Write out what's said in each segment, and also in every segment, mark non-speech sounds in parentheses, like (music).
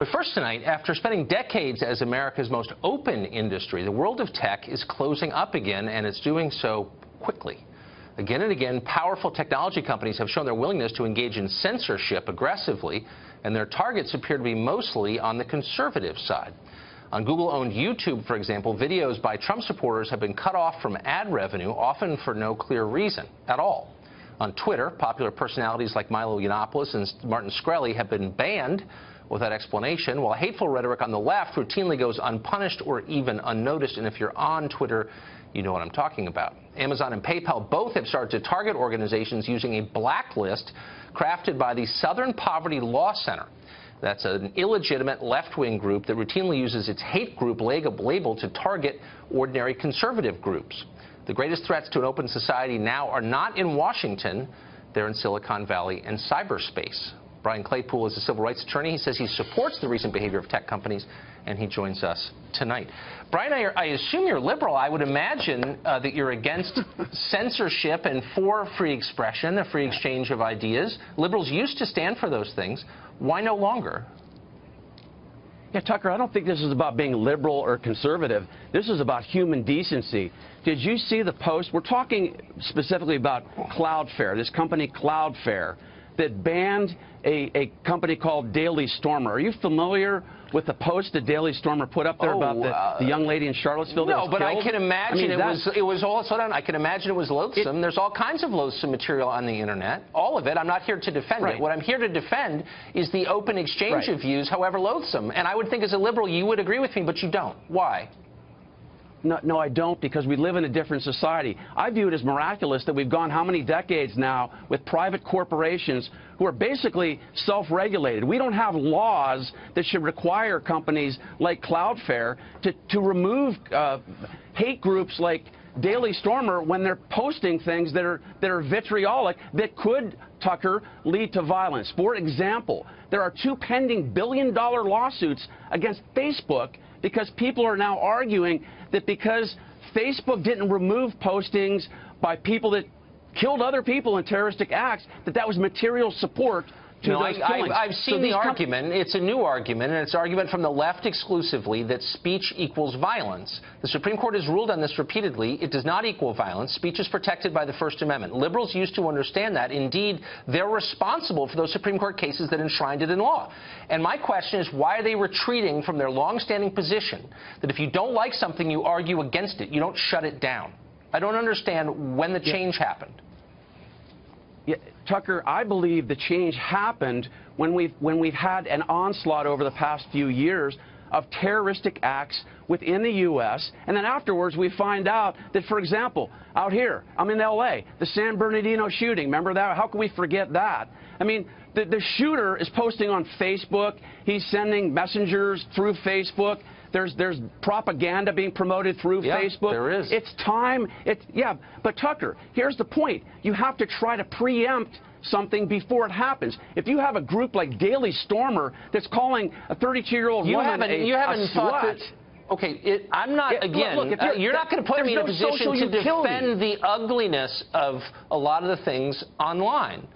But first tonight, after spending decades as America's most open industry, the world of tech is closing up again, and it's doing so quickly. Again and again, powerful technology companies have shown their willingness to engage in censorship aggressively, and their targets appear to be mostly on the conservative side. On Google-owned YouTube, for example, videos by Trump supporters have been cut off from ad revenue, often for no clear reason at all. On Twitter, popular personalities like Milo Yiannopoulos and Martin Shkreli have been banned without explanation, while hateful rhetoric on the left routinely goes unpunished or even unnoticed. And if you're on Twitter, you know what I'm talking about. Amazon and PayPal both have started to target organizations using a blacklist crafted by the Southern Poverty Law Center. That's an illegitimate left-wing group that routinely uses its hate group label to target ordinary conservative groups. The greatest threats to an open society now are not in Washington, they're in Silicon Valley and cyberspace. Brian Claypool is a civil rights attorney. He says he supports the recent behavior of tech companies, and he joins us tonight. Brian, I, I assume you're liberal. I would imagine uh, that you're against (laughs) censorship and for free expression, the free exchange of ideas. Liberals used to stand for those things. Why no longer? Yeah, Tucker, I don't think this is about being liberal or conservative. This is about human decency. Did you see the post? We're talking specifically about Cloudflare, this company Cloudflare that banned a, a company called Daily Stormer. Are you familiar with the post that Daily Stormer put up there oh, about the, uh, the, young lady in Charlottesville no, but killed? I can imagine I mean, it was it was all on, I can imagine it was loathsome. It, There's all kinds of loathsome material on the internet. All of it. I'm not here to defend right. it. What I'm here to defend is the open exchange right. of views, however loathsome. And I would think as a liberal you would agree with me, but you don't. Why? No, no, I don't, because we live in a different society. I view it as miraculous that we've gone how many decades now with private corporations who are basically self-regulated. We don't have laws that should require companies like Cloudflare to, to remove uh, hate groups like Daily Stormer when they're posting things that are, that are vitriolic that could, Tucker, lead to violence. For example, there are two pending billion-dollar lawsuits against Facebook because people are now arguing that because Facebook didn't remove postings by people that killed other people in terroristic acts, that that was material support to no, those I, killings. I, have seen so the argument. It's a new argument, and it's an argument from the left exclusively that speech equals violence. The Supreme Court has ruled on this repeatedly. It does not equal violence. Speech is protected by the First Amendment. Liberals used to understand that. Indeed, they're responsible for those Supreme Court cases that enshrined it in law. And my question is, why are they retreating from their longstanding position that if you don't like something, you argue against it. You don't shut it down. I don't understand when the change yeah. happened. Tucker, I believe the change happened when we've, when we've had an onslaught over the past few years of terroristic acts within the U.S. And then afterwards, we find out that, for example, out here, I'm in L.A., the San Bernardino shooting. Remember that? How can we forget that? I mean, the, the shooter is posting on Facebook. He's sending messengers through Facebook. There's there's propaganda being promoted through yeah, Facebook. There is. It's time. It's yeah. But Tucker, here's the point. You have to try to preempt something before it happens. If you have a group like Daily Stormer that's calling a 32-year-old woman haven't, a, you haven't a thought slut, Okay, it, I'm not, yeah, again, look, you're, uh, you're, not going to put me in a position to defend the ugliness of a lot of the things online.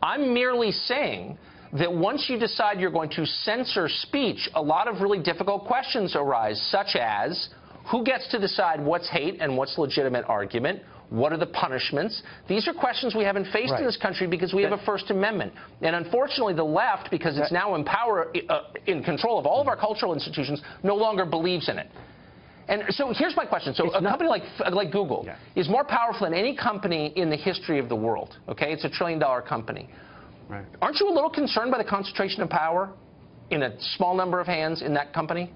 I'm merely saying that once you decide you're going to censor speech, a lot of really difficult questions arise, such as who gets to decide what's hate and what's legitimate argument? What are the punishments? These are questions we haven't faced right. in this country because we have a First Amendment. And unfortunately, the left, because it's now in power, uh, in control of all of our cultural institutions, no longer believes in it. And so here's my question. So it's a not, company like like Google yeah. is more powerful than any company in the history of the world. Okay, it's a trillion dollar company. Right. Aren't you a little concerned by the concentration of power in a small number of hands in that company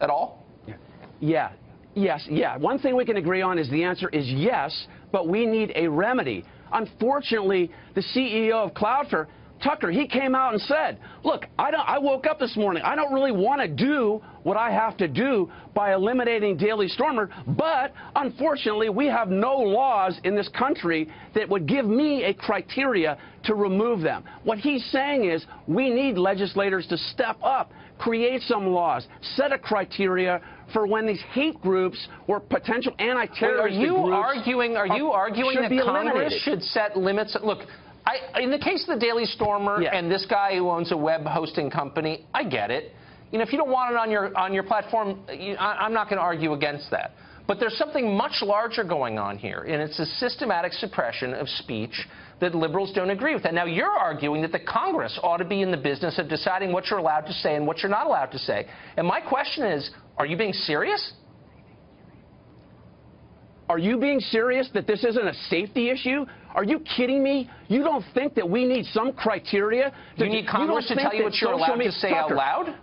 at all? Yeah. yeah. Yes, yeah. One thing we can agree on is the answer is yes, but we need a remedy. Unfortunately, the CEO of Cloudflare Tucker, he came out and said, look, I, don't, I woke up this morning. I don't really want to do what I have to do by eliminating Daily Stormer, but unfortunately, we have no laws in this country that would give me a criteria to remove them. What he's saying is we need legislators to step up, create some laws, set a criteria for when these hate groups or potential anti-terrorist groups are you arguing? Are you arguing that Congress eliminated. should set limits? Look, I, in the case of the Daily Stormer Yeah. and this guy who owns a web hosting company, I get it. You know, if you don't want it on your on your platform, you, I, I'm not going to argue against that. But there's something much larger going on here, and it's a systematic suppression of speech that liberals don't agree with. And now you're arguing that the Congress ought to be in the business of deciding what you're allowed to say and what you're not allowed to say. And my question is, are you being serious? Are you being serious that this isn't a safety issue? Are you kidding me? You don't think that we need some criteria? To, You need Congress to tell you what you're allowed to say out loud?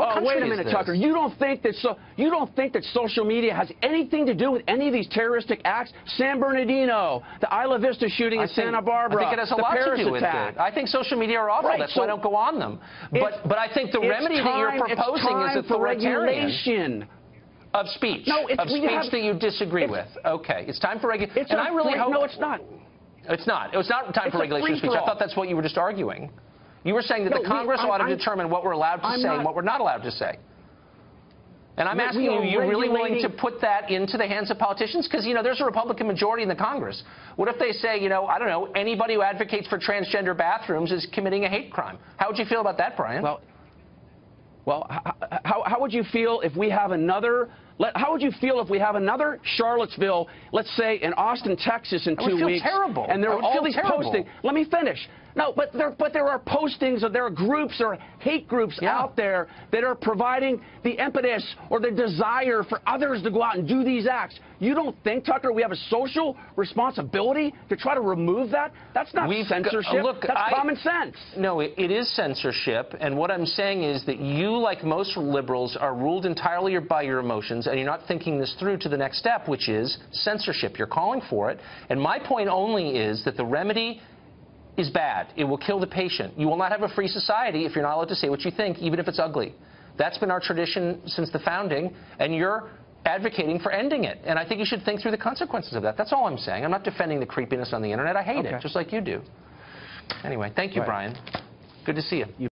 Oh, wait a minute. Tucker. You don't think that so you don't think that social media has anything to do with any of these terroristic acts? San Bernardino, the Isla Vista shooting I in think- Santa Barbara, I think it has a lot Paris to do with attack. it. I think social media are awful. Right, That's so why I don't go on them. But but I think the remedy that you're time- proposing time is authoritarian regulation. Of speech. No, it's- of speech have- that you disagree with. Okay, it's time for regulation. And a I really free- hope no, it's not. It's not. It was not time It's for regulation of speech. I thought that's what you were just arguing. You were saying that No, the we- Congress I'm- ought to I'm- determine what we're allowed to I'm say and what we're not allowed to say. And I'm asking you, are you're really willing to put that into the hands of politicians? Because, you know, there's a Republican majority in the Congress. What if they say, you know, I don't know, anybody who advocates for transgender bathrooms is committing a hate crime? How would you feel about that, Brian? Well, well, how, how would you feel if we have another? Let, how would you feel if we have another Charlottesville, let's say in Austin, Texas, in I would two feel weeks? terrible. And there are would all these terrible. postings. Let me finish. No, but there, but there are postings, or there are groups, or hate groups Yeah. out there that are providing the impetus or the desire for others to go out and do these acts. You don't think, Tucker, we have a social responsibility to try to remove that? That's not We've got- censorship. Uh, look, That's I- common sense. No, it, it is censorship, and what I'm saying is that you, like most liberals, are ruled entirely by your emotions, and you're not thinking this through to the next step, which is censorship. You're calling for it, and my point only is that the remedy is bad. It will kill the patient. You will not have a free society if you're not allowed to say what you think, even if it's ugly. That's been our tradition since the founding, and you're advocating for ending it. And I think you should think through the consequences of that. That's all I'm saying. I'm not defending the creepiness on the internet. I hate Okay. it, just like you do. Anyway, thank you, Right. Brian. Good to see you.